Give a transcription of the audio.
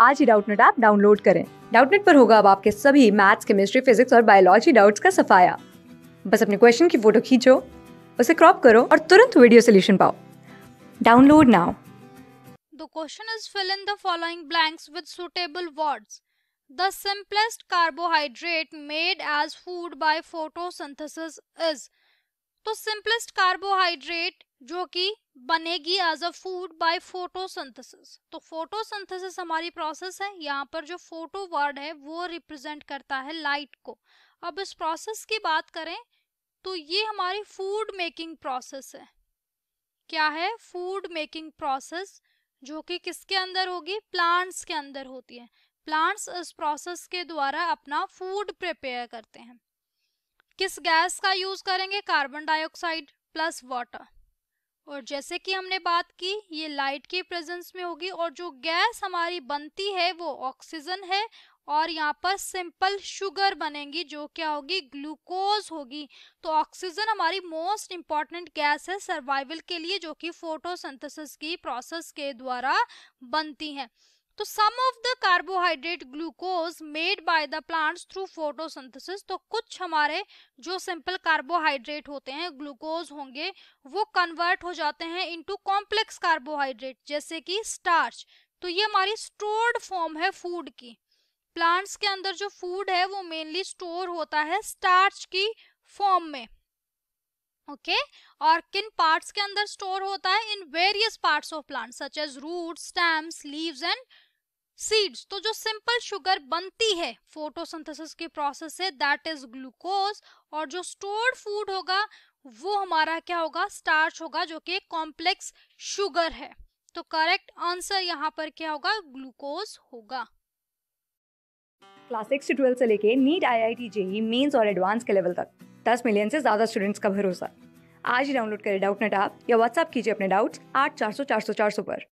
आज ही Doubtnut app download करें डाउटनेट पर होगा अब आपके सभी मैथ्स, केमिस्ट्री, फिजिक्स और बायोलॉजी डाउट्स का सफाया बस अपने क्वेश्चन की फ़ोटो खींचो, उसे क्रॉप करो और तुरंत वीडियो सोल्यूशन पाओ download now The question is fill in the following blanks with suitable words. The simplest carbohydrate made as food by photosynthesis is. तो सिंपलेस्ट कार्बोहाइड्रेट जो कि बनेगी as a food by photosynthesis तो photosynthesis हमारी process है, यहाँ पर जो फ़ोटो वर्ड है, वो रिप्रेजेंट करता है लाइट को। अब इस प्रोसेस की बात करें तो ये हमारी फ़ूड मेकिंग प्रोसेस है। क्या है फ़ूड मेकिंग प्रोसेस जो कि किसके अंदर होगी? प्लांट्स के अंदर होती है। प्लांट्स इस प्रोसेस के द्वारा अपना फ़ूड प्रिपेयर करते हैं। किस गैस का यूज़ करेंगे? कार्बन डाइऑक्साइड प्लस वाटर और जैसे कि हमने बात की, ये लाइट के प्रेजेंस में होगी और जो गैस हमारी बनती है, वो ऑक्सीजन है और यहाँ पर सिंपल शुगर बनेगी, जो क्या होगी ग्लूकोज होगी। तो ऑक्सीजन हमारी मोस्ट इंपॉर्टेंट गैस है सर्वाइवल के लिए, जो कि फोटोसिंथेसिस की प्रोसेस के द्वारा बनती है। तो some of the carbohydrate glucose made by the plants through photosynthesis तो कुछ हमारे जो सिंपल कार्बोहाइड्रेट होते हैं ग्लूकोज होंगे, वो कन्वर्ट हो जाते हैं इनटू कॉम्प्लेक्स कार्बोहाइड्रेट जैसे कि स्टार्च तो ये हमारी स्टोर्ड फॉर्म है फ़ूड की. प्लांट्स के अंदर जो फ़ूड है, वो मेनली स्टोर होता है स्टार्च की फॉर्म में. Okay okay? और किन पार्ट्स के अंदर स्टोर होता है? In various parts of plant such as root stems leaves and seeds तो जो सिंपल शुगर बनती है फोटोसिंथेसिस की process say that is glucose और जो स्टोर्ड फ़ूड होगा, वो हमारा क्या होगा? स्टार्च होगा, जो कि कॉम्प्लेक्स शुगर है। तो करेक्ट आंसर यहाँ पर क्या होगा? ग्लूकोज होगा। क्लास सिक्स से ट्वेल्थ से लेके NEET I I T JEE mains और एडवांस के लेवल तक। दस मिलियन से ज़्यादा स्टूडेंट्स का भरोसा। आज ही डाउनलोड करें डाउट नेट आप या व्हाट्सअप कीजिए अपने डाउट्स आठ चार सौ चार सौ चार सौ पर।